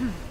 Hmm.